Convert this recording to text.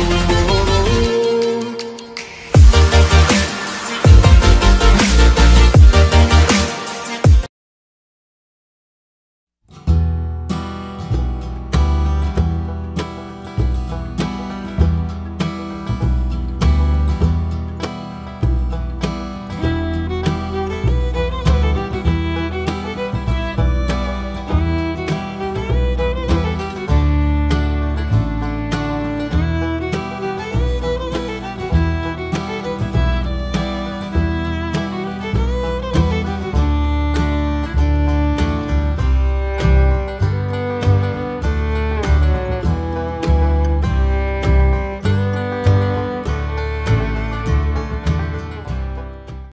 you.